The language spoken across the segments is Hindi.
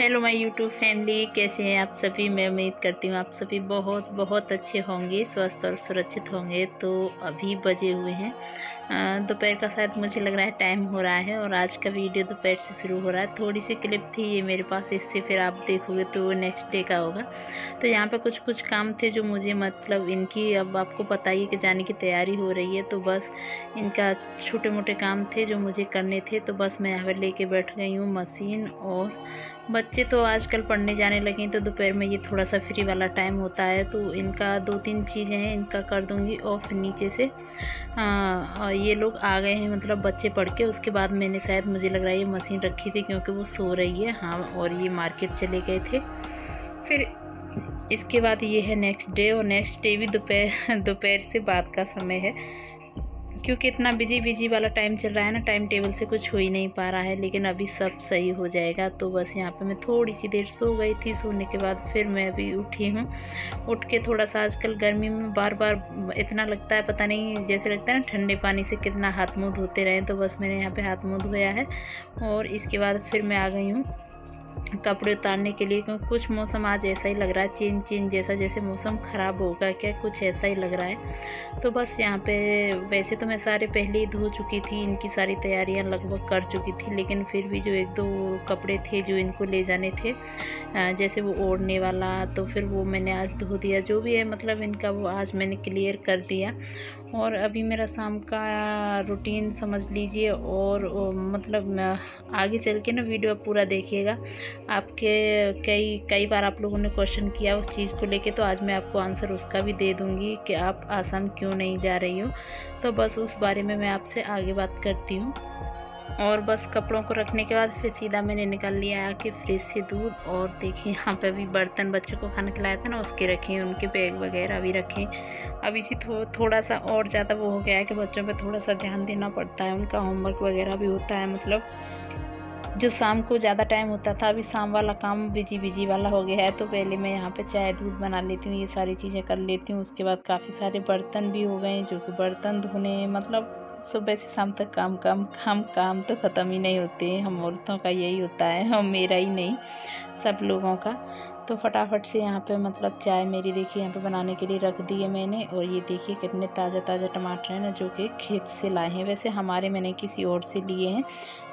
हेलो माय यूट्यूब फैमिली कैसे हैं आप सभी? मैं उम्मीद करती हूँ आप सभी बहुत बहुत अच्छे होंगे, स्वस्थ और सुरक्षित होंगे। तो अभी बजे हुए हैं। दोपहर का शायद मुझे लग रहा है टाइम हो रहा है और आज का वीडियो दोपहर से शुरू हो रहा है। थोड़ी सी क्लिप थी ये मेरे पास, इससे फिर आप देखोगे तो वो नेक्स्ट डे का होगा। तो यहाँ पर कुछ कुछ काम थे जो मुझे मतलब इनकी अब आपको पता ही कि जाने की तैयारी हो रही है। तो बस इनका छोटे मोटे काम थे जो मुझे करने थे। तो बस मैं यहाँ पर लेके बैठ गई हूँ, मशीन और बच्चे तो आजकल पढ़ने जाने लगे हैं तो दोपहर में ये थोड़ा सा फ्री वाला टाइम होता है तो इनका दो तीन चीज़ें हैं इनका कर दूँगी और फिर नीचे से। आ, ये लोग आ गए हैं मतलब बच्चे पढ़ के उसके बाद मैंने शायद मुझे लग रहा है ये मशीन रखी थी क्योंकि वो सो रही है। हाँ और ये मार्केट चले गए थे। फिर इसके बाद ये है नेक्स्ट डे और नेक्स्ट डे भी दोपहर दोपहर से बाद का समय है। क्योंकि इतना बिज़ी बिज़ी वाला टाइम चल रहा है ना टाइम टेबल से कुछ हो ही नहीं पा रहा है, लेकिन अभी सब सही हो जाएगा। तो बस यहाँ पे मैं थोड़ी सी देर सो गई थी, सोने के बाद फिर मैं अभी उठी हूँ। उठ के थोड़ा सा आजकल गर्मी में बार बार इतना लगता है, पता नहीं, जैसे लगता है ना, ठंडे पानी से कितना हाथ मुँह धोते रहें तो बस मैंने यहाँ पर हाथ मुँह धोया है और इसके बाद फिर मैं आ गई हूँ। कपड़े उतारने के लिए, क्योंकि कुछ मौसम आज ऐसा ही लग रहा है चेंज चेंज जैसा जैसे मौसम ख़राब होगा क्या, कुछ ऐसा ही लग रहा है। तो बस यहाँ पे वैसे तो मैं सारे पहले ही धो चुकी थी, इनकी सारी तैयारियाँ लगभग कर चुकी थी, लेकिन फिर भी जो एक दो कपड़े थे जो इनको ले जाने थे जैसे वो ओढ़ने वाला तो फिर वो मैंने आज धो दिया, जो भी है मतलब इनका वो आज मैंने क्लियर कर दिया। और अभी मेरा शाम का रूटीन समझ लीजिए, और मतलब आगे चल के ना वीडियो पूरा देखिएगा। आपके कई कई बार आप लोगों ने क्वेश्चन किया उस चीज़ को लेके तो आज मैं आपको आंसर उसका भी दे दूँगी कि आप आसाम क्यों नहीं जा रही हो। तो बस उस बारे में मैं आपसे आगे बात करती हूँ। और बस कपड़ों को रखने के बाद फिर सीधा मैंने निकाल लिया आके फ्रिज से दूध और देखिए यहाँ पे भी बर्तन बच्चों को खाना खिलाया था ना उसके रखे उनके बैग वगैरह भी रखे। अब इसी थो, थोड़ा सा और ज़्यादा वो हो गया है कि बच्चों पे थोड़ा सा ध्यान देना पड़ता है उनका होमवर्क वगैरह भी होता है मतलब। जो शाम को ज़्यादा टाइम होता था, अभी शाम वाला काम बिज़ी बिज़ी वाला हो गया है तो पहले मैं यहाँ पे चाय दूध बना लेती हूँ, ये सारी चीज़ें कर लेती हूँ। उसके बाद काफ़ी सारे बर्तन भी हो गए जो कि बर्तन धोने मतलब सुबह से शाम तक काम काम काम काम तो ख़त्म ही नहीं होते हम औरतों का यही होता है, हम मेरा ही नहीं, सब लोगों का। तो फटाफट से यहाँ पे मतलब चाय मेरी देखिए, यहाँ पे बनाने के लिए रख दी है मैंने, और ये देखिए कितने ताज़ा ताज़ा टमाटर हैं ना, जो कि खेत से लाए हैं। वैसे हमारे मैंने किसी और से लिए हैं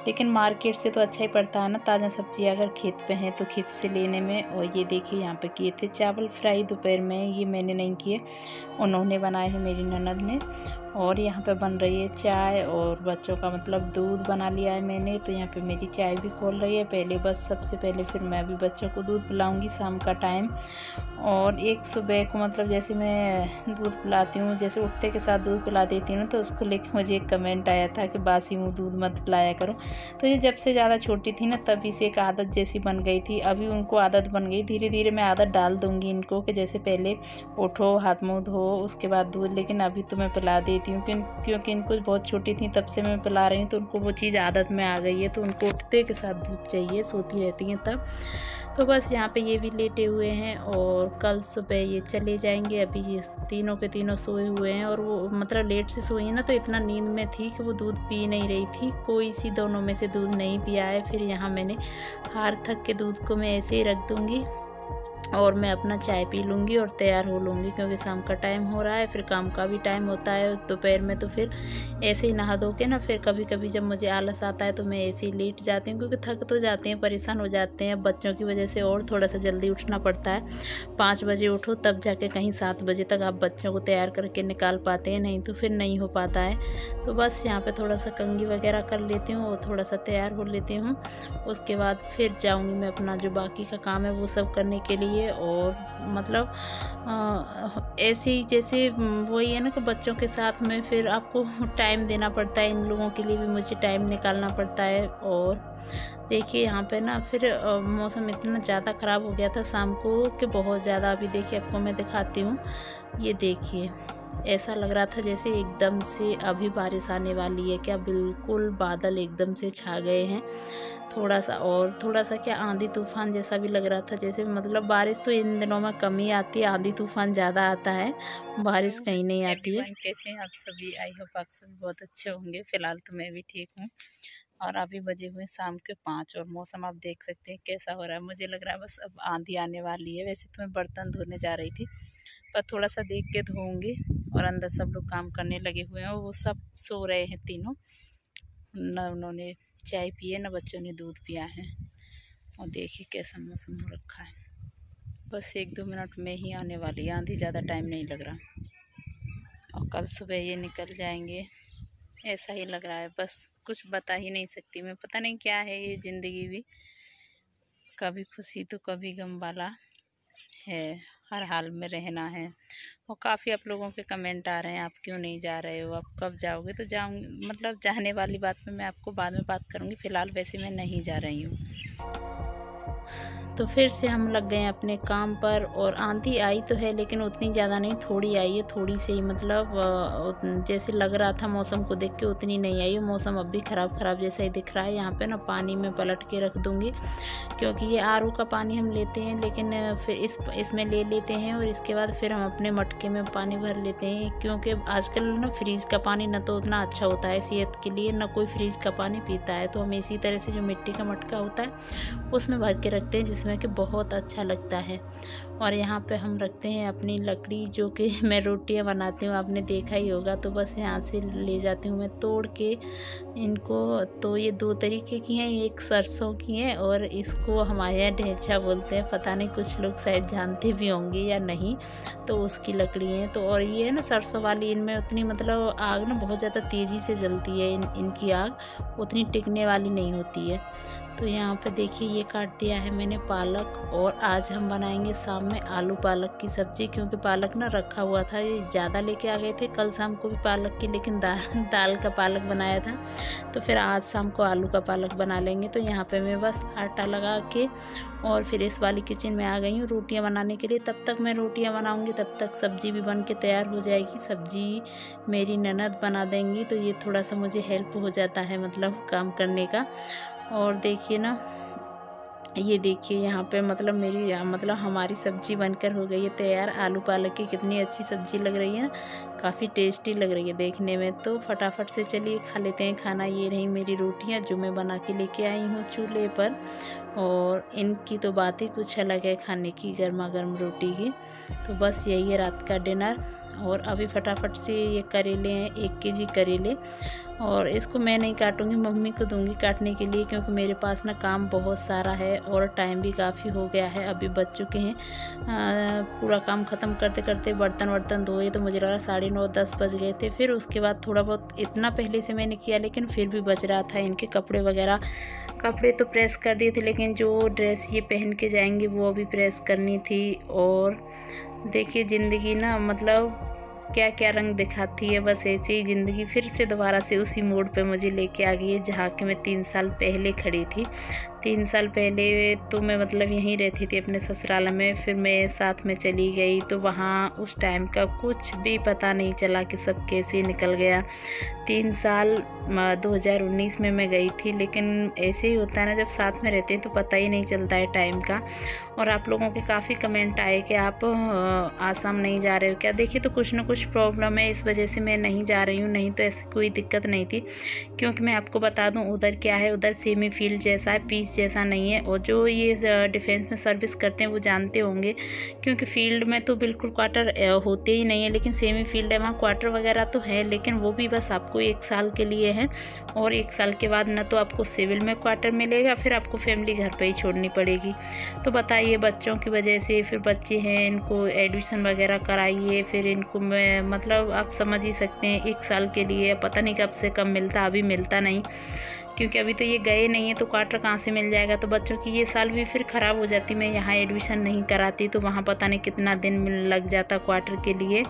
लेकिन मार्केट से तो अच्छा ही पड़ता है ना, ताज़ा सब्ज़ी अगर खेत पे हैं तो खेत से लेने में। और ये देखिए, यहाँ पे किए थे चावल फ्राई दोपहर में, ये मैंने नहीं किए। उन्होंने बनाए हैं मेरी ननद ने। और यहाँ पे बन रही है चाय और बच्चों का मतलब दूध बना लिया है मैंने। तो यहाँ पे मेरी चाय भी खोल रही है। पहले बस, सबसे पहले फिर मैं अभी बच्चों को दूध पिलाऊँगी शाम का टाइम। और एक सुबह को मतलब जैसे मैं दूध पिलाती हूँ, जैसे उठते के साथ दूध पिला देती हूँ तो उसको लेकर मुझे एक कमेंट आया था कि, बासी मुँह दूध मत पिलाया करो। तो ये जब से ज़्यादा छोटी थी ना, तभी से एक आदत जैसी बन गई थी। अभी उनको आदत बन गई। धीरे धीरे मैं आदत डाल दूँगी इनको कि जैसे पहले उठो, हाथ मुँह धो, उसके बाद दूध, लेकिन अभी तो मैं पिला देती हूँ। क्योंकि इनको बहुत छोटी थी, तब से मैं पिला रही हूँ तो उनको वो चीज़ आदत में आ गई है तो उनको उठते के साथ दूध चाहिए, सोती रहती हैं तब। तो बस यहाँ पे ये भी लेटे हुए हैं और कल सुबह ये चले जाएँगे। अभी ये तीनों के तीनों सोए हुए हैं और वो मतलब लेट से सोई है ना तो इतना नींद में थी कि वो दूध पी नहीं रही थी। कोई सी दोनों में से दूध नहीं पिया है, फिर यहाँ मैंने हार थक के दूध को मैं ऐसे ही रख दूँगी। और मैं अपना चाय पी लूँगी और तैयार हो लूँगी, क्योंकि शाम का टाइम हो रहा है, फिर काम का भी टाइम होता है, दोपहर में तो फिर ऐसे ही नहा धो के ना, फिर कभी कभी जब मुझे आलस आता है तो मैं ऐसे ही लेट जाती हूँ, क्योंकि थक तो जाते हैं, परेशान हो जाते हैं, बच्चों की वजह से और थोड़ा सा जल्दी उठना पड़ता है। पाँच बजे उठो, तब जाके कहीं सात बजे तक आप बच्चों को तैयार करके निकाल पाते हैं, नहीं तो फिर नहीं हो पाता है। तो बस यहाँ पर थोड़ा सा कंगी वगैरह कर लेती हूँ और थोड़ा सा तैयार हो लेती हूँ। उसके बाद फिर जाऊँगी मैं अपना जो बाकी का काम है, वो सब करने के लिए और मतलब ऐसे ही जैसे वही है ना कि बच्चों के साथ में फिर आपको टाइम देना पड़ता है। इन लोगों के लिए भी मुझे टाइम निकालना पड़ता है और देखिए यहाँ पे ना फिर मौसम इतना ज़्यादा ख़राब हो गया था शाम को कि बहुत ज़्यादा अभी देखिए आपको मैं दिखाती हूँ। ये देखिए ऐसा लग रहा था जैसे एकदम से अभी बारिश आने वाली है क्या बिल्कुल बादल एकदम से छा गए हैं। थोड़ा सा और थोड़ा सा क्या आंधी तूफ़ान जैसा भी लग रहा था जैसे मतलब बारिश तो इन दिनों में कम ही आती है आंधी तूफ़ान ज़्यादा आता है बारिश कहीं नहीं आती है। कैसे आप सभी? आई होप आप सभी बहुत अच्छे होंगे फ़िलहाल तो मैं भी ठीक हूँ। और अभी बजे हुए शाम के पाँच और मौसम आप देख सकते हैं कैसा हो रहा है। मुझे लग रहा है बस अब आंधी आने वाली है। वैसे तो मैं बर्तन धोने जा रही थी, पर थोड़ा सा देख के धोऊँगी और अंदर सब लोग काम करने लगे हुए हैं और वो सब सो रहे हैं तीनों। न उन्होंने चाय पिए न बच्चों ने दूध पिया है और देखिए कैसा मौसम हो रखा है। बस एक दो मिनट में ही आने वाली है, आंधी ज़्यादा टाइम नहीं लग रहा। और कल सुबह ये निकल जाएँगे, ऐसा ही लग रहा है बस। कुछ बता ही नहीं सकती मैं, पता नहीं क्या है ये ज़िंदगी भी। कभी खुशी तो कभी गम वाला है, हर हाल में रहना है। और काफ़ी आप लोगों के कमेंट आ रहे हैं, आप क्यों नहीं जा रहे हो? आप कब जाओगे? तो जाऊँगी मतलब जाने वाली बात में मैं आपको बाद में बात करूँगी, फ़िलहाल वैसे मैं नहीं जा रही हूँ। तो फिर से हम लग गए अपने काम पर और आंधी आई तो है, लेकिन उतनी ज़्यादा नहीं, थोड़ी आई है, थोड़ी सी मतलब जैसे लग रहा था मौसम को देख के उतनी नहीं आई मौसम अब भी ख़राब ख़राब जैसा ही दिख रहा है। यहाँ पे ना पानी में पलट के रख दूँगी, क्योंकि ये आर का पानी हम लेते हैं, लेकिन फिर इस, इसमें ले लेते हैं और इसके बाद फिर हम अपने मटके में पानी भर लेते हैं, क्योंकि आजकल ना फ्रिज का पानी ना तो उतना अच्छा होता है सेहत के लिए, ना कोई फ्रिज का पानी पीता है। तो हम इसी तरह से जो मिट्टी का मटका होता है, उसमें भर के रखते हैं, जिसमें कि बहुत अच्छा लगता है। और यहाँ पे हम रखते हैं अपनी लकड़ी जो कि मैं रोटियाँ बनाती हूँ, आपने देखा ही होगा तो बस यहाँ से ले जाती हूँ मैं तोड़ के। इनको तो ये दो तरीके की हैं, एक सरसों की हैं और इसको हमारे यहाँ ढेंचा बोलते हैं। पता नहीं कुछ लोग शायद जानते भी होंगे या नहीं तो उसकी लकड़ी हैं। तो और ये है ना, सरसों वाली, इनमें उतनी मतलब आग ना बहुत ज़्यादा तेज़ी से जलती है, इन, इनकी आग उतनी टिकने वाली नहीं होती है। तो यहाँ पे देखिए ये काट दिया है मैंने पालक और आज हम बनाएँगे शाम में आलू पालक की सब्ज़ी क्योंकि पालक ना रखा हुआ था, ये ज़्यादा लेके आ गए थे। कल शाम को भी पालक की, लेकिन दाल दाल का पालक बनाया था। तो फिर आज शाम को आलू का पालक बना लेंगे। तो यहाँ पे मैं बस आटा लगा के और फिर इस वाली किचन में आ गई हूँ रोटियाँ बनाने के लिए। तब तक मैं रोटियाँ बनाऊँगी, तब तक सब्ज़ी भी बन के तैयार हो जाएगी। सब्ज़ी मेरी ननद बना देंगी तो ये थोड़ा सा मुझे हेल्प हो जाता है मतलब काम करने का। और देखिए ना, ये देखिए यहाँ पे मतलब मेरी मतलब हमारी सब्ज़ी बनकर हो गई है तैयार। आलू पालक की कितनी अच्छी सब्ज़ी लग रही है ना, काफ़ी टेस्टी लग रही है देखने में। तो फटाफट से चलिए खा लेते हैं खाना। ये रही मेरी रोटियाँ जो मैं बना के लेके आई हूँ चूल्हे पर। और इनकी तो बात ही कुछ अलग है खाने की गर्मा गर्म रोटी की। तो बस यही है रात का डिनर। और अभी फटाफट से ये करेले हैं, एक के जी करेले। और इसको मैं नहीं काटूँगी, मम्मी को दूँगी काटने के लिए क्योंकि मेरे पास ना काम बहुत सारा है और टाइम भी काफ़ी हो गया है, अभी बच चुके हैं। पूरा काम ख़त्म करते करते बर्तन वर्तन धोए तो मुझे लगा साढ़े नौ, दस बज गए थे। फिर उसके बाद थोड़ा बहुत इतना पहले से मैंने किया लेकिन फिर भी बच रहा था। इनके कपड़े वगैरह, कपड़े तो प्रेस कर दिए थे लेकिन जो ड्रेस ये पहन के जाएँगे वो अभी प्रेस करनी थी। और देखिए ज़िंदगी ना मतलब क्या क्या रंग दिखाती है, बस ऐसे ही ज़िंदगी फिर से दोबारा से उसी मोड़ पे मुझे लेके आ गई है, जहाँ के मैं तीन साल पहले खड़ी थी। तीन साल पहले तो मैं मतलब यहीं रहती थी अपने ससुराल में, फिर मैं साथ में चली गई तो वहाँ उस टाइम का कुछ भी पता नहीं चला कि सब कैसे निकल गया। तीन साल 2019 में मैं गई थी, लेकिन ऐसे ही होता है ना, जब साथ में रहते हैं तो पता ही नहीं चलता है टाइम का। और आप लोगों के काफ़ी कमेंट आए कि आप आसाम नहीं जा रहे हो क्या? देखिए तो कुछ ना कुछ प्रॉब्लम है, इस वजह से मैं नहीं जा रही हूँ, नहीं तो ऐसी कोई दिक्कत नहीं थी। क्योंकि मैं आपको बता दूँ, उधर क्या है, उधर सेमी फ़ील्ड जैसा है पीस जैसा नहीं है और जो ये डिफेंस में सर्विस करते हैं, वो जानते होंगे। क्योंकि फ़ील्ड में तो बिल्कुल क्वार्टर होते ही नहीं है, लेकिन सेमी फ़ील्ड है, वहाँ क्वार्टर वगैरह तो है, लेकिन वो भी बस आपको एक साल के लिए है। और एक साल के बाद ना तो आपको सिविल में क्वार्टर मिलेगा, फिर आपको फैमिली घर पर ही छोड़नी पड़ेगी। तो बताइए बच्चों की वजह से फिर बच्चे हैं, इनको एडमिशन वगैरह कराइए, फिर इनको मतलब आप समझ ही सकते हैं, एक साल के लिए, पता नहीं कब से कब मिलता, अभी मिलता नहीं। क्योंकि अभी तो ये गए नहीं है तो क्वार्टर कहाँ से मिल जाएगा? तो बच्चों की ये साल भी फिर ख़राब हो जाती, मैं यहाँ एडमिशन नहीं कराती तो वहाँ पता नहीं कितना दिन लग जाता क्वार्टर के लिए।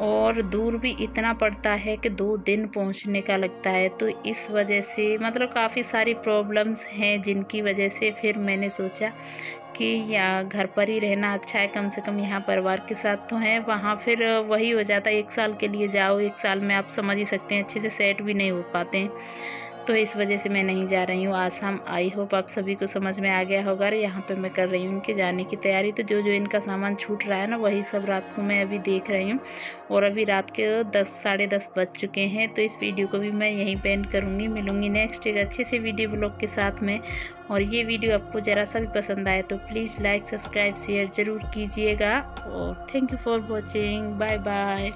और दूर भी इतना पड़ता है कि दो दिन पहुँचने का लगता है तो इस वजह से मतलब काफ़ी सारी प्रॉब्लम्स हैं जिनकी वजह से फिर मैंने सोचा कि या घर पर ही रहना अच्छा है, कम से कम यहाँ परिवार के साथ तो हैं। वहाँ फिर वही हो जाता है एक साल के लिए जाओ, एक साल में आप समझ ही सकते हैं, अच्छे से सेट भी नहीं हो पाते हैं। तो इस वजह से मैं नहीं जा रही हूँ। आसाम आई होप आप सभी को समझ में आ गया होगा। यहाँ पे मैं कर रही हूँ इनके जाने की तैयारी। तो जो जो इनका सामान छूट रहा है ना, वही सब रात को मैं अभी देख रही हूँ। और अभी रात के दस, साढ़े दस बज चुके हैं तो इस वीडियो को भी मैं यहीं पेंट करूँगी। मिलूँगी नेक्स्ट एक अच्छे से वीडियो ब्लॉग के साथ में। और ये वीडियो आपको ज़रा सा भी पसंद आए तो प्लीज़ लाइक सब्सक्राइब शेयर ज़रूर कीजिएगा। और thank you for watching bye bye